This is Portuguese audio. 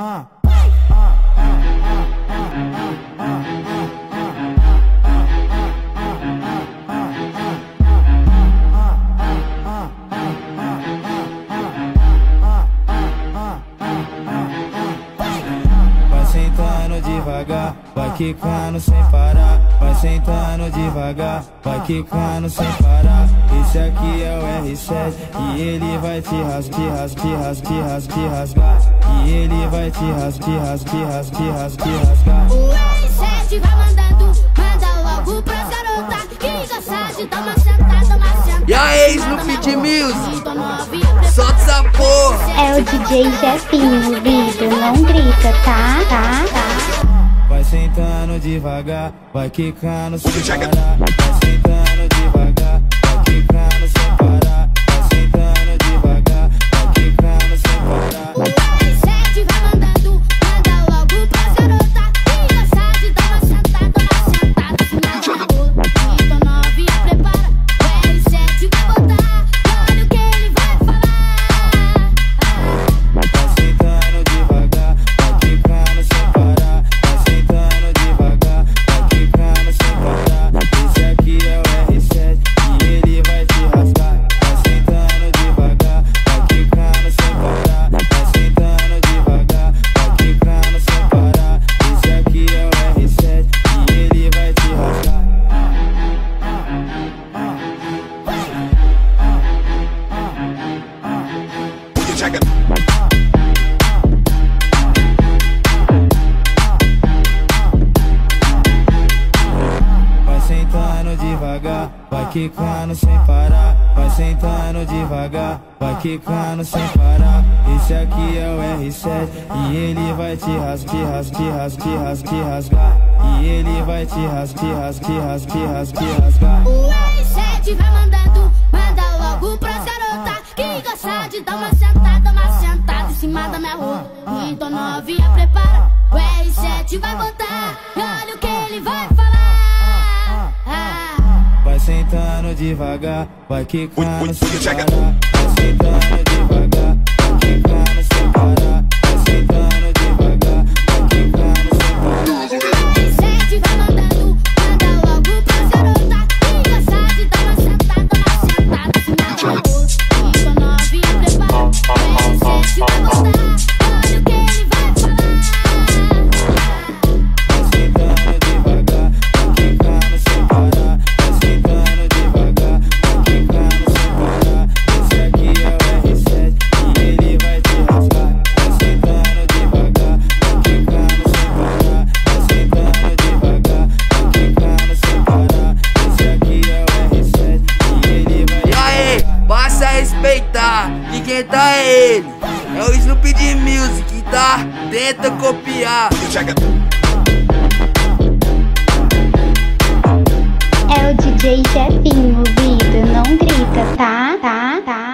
Vai devagar, vai quicando sem parar. Vai sentando devagar, vai quicando sem parar. Esse aqui é o R7 e ele vai te rasgar, te rasgar, te rasgar, rasgar, rasgar. E ele vai te rasgar, te rasgar, rasgar, rasgar, rasgar. O R7 vai mandando, manda logo pras garotas que gosta de dar uma sentada, uma sentada. E aí, Snoopy de Music? Solta essa porra! É o DJ Jefinho no vídeo, não grita, tá? Tá? Tá? Sentando devagar, vai quicando sem parar. Vai quicando sem parar. Vai sentando devagar, vai quicando sem parar. Esse aqui é o R7 e ele vai te rasgar, rasgar, rasgar, rasgar, rasgar. E ele vai te rasgar, rasgar, rasgar, rasgar, rasgar. O R7 vai mandando, manda logo pras garotas que gosta de dar uma sentada, uma sentada em cima da minha roupa. Então novinha, prepara. O R7 vai botar, olha o que devagar, vai quicando sem parar. Quem tá é ele, é o Snoop de Music, tá? Tenta copiar. É o DJ Jeffinho, ouvido, não grita, tá? Tá, tá.